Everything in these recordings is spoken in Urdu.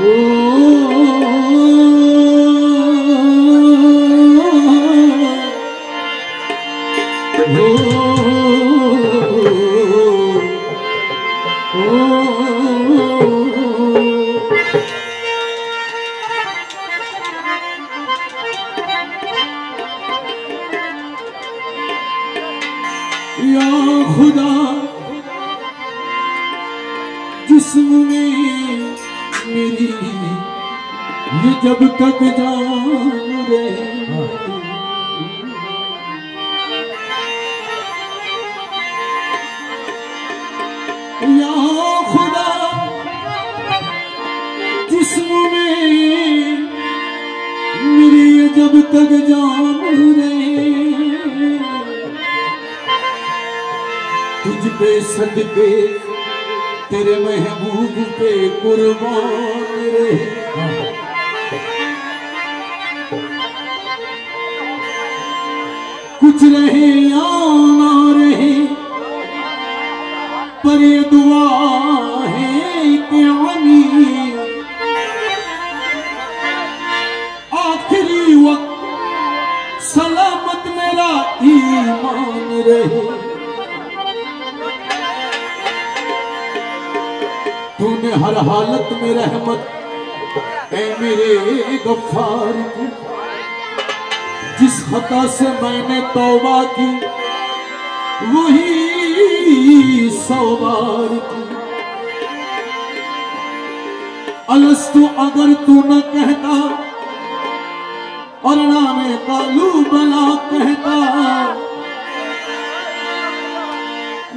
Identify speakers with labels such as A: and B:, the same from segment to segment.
A: یا خدا جسم میں میری یہ جب تک جان رہے یا خدا جسم میں میری یہ جب تک جان رہے تجھ پہ صدقے تیرے محبوب پہ قربان رہے۔ کچھ رہے یا نہ رہے، پر یہ دعا ہے کہ علی آخری وقت سلامت میرا ایمان رہے۔ ہر حالت میں رحمت۔ اے میرے غفار کی جس خطا سے میں نے توبہ کی، وہی سو بار کی الستو اگر تو نہ کہتا، اور نہ میں کالو بلا کہتا۔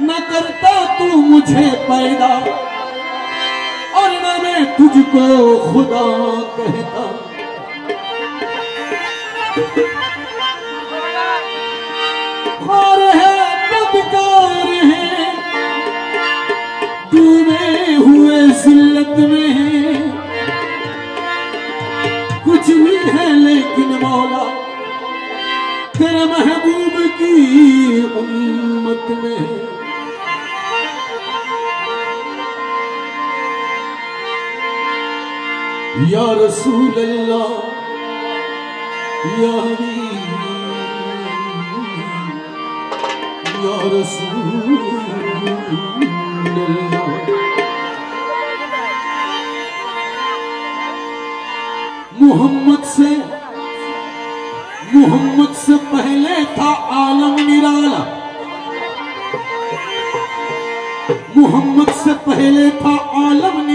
A: نہ کرتا تو مجھے پیدا۔ تجھ کو خدا کہتا۔ خار ہے، بدکار ہے۔ ڈوبے ہوئے ذلت میں ہے کچھ بھی ہے لیکن مولا تیرے محبوب کی امت میں ہے یا رسول اللہ، یا حبیب، یا رسول اللہ۔ محمد سے محمد سے پہلے تھا عالم نرالا۔ محمد سے پہلے تھا عالم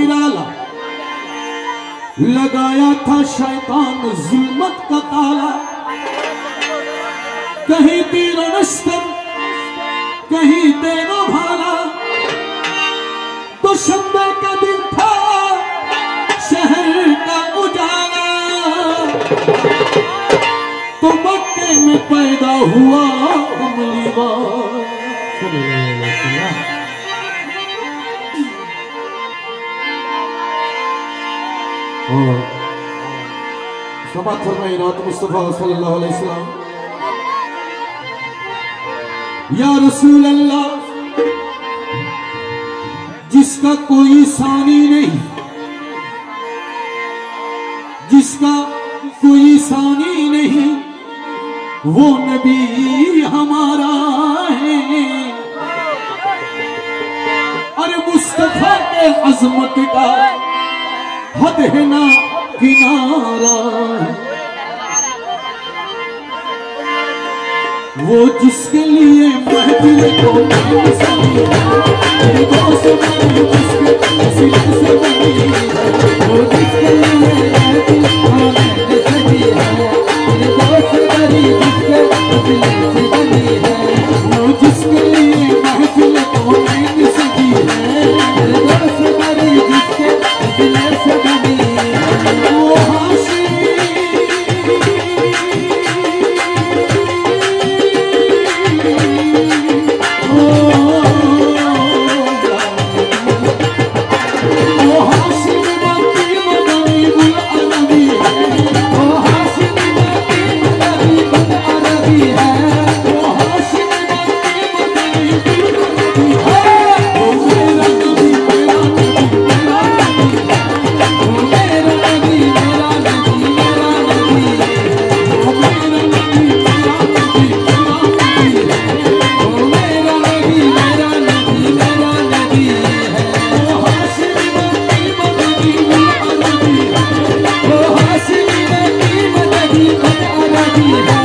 A: لگایا تھا شیطان ظلمت کا تالا۔ کہیں تیر و نشتر کہیں تیر و بھالا۔ تو شمبے کا دن تھا شہر کا اجالا۔ تو مکے میں پیدا ہوا عملی بار۔ سبات فرمائی رات مصطفیٰ صلی اللہ علیہ وسلم یا رسول اللہ، جس کا کوئی ثانی نہیں، جس کا کوئی ثانی نہیں، وہ نبی ہمارا ہے۔ اور مصطفیٰ کے عظمت کا حد ہے نا کنارہ وہ جس کے لیے محفل کو میں جس کے وہ جس کے لیے محفل کو Happy birthday.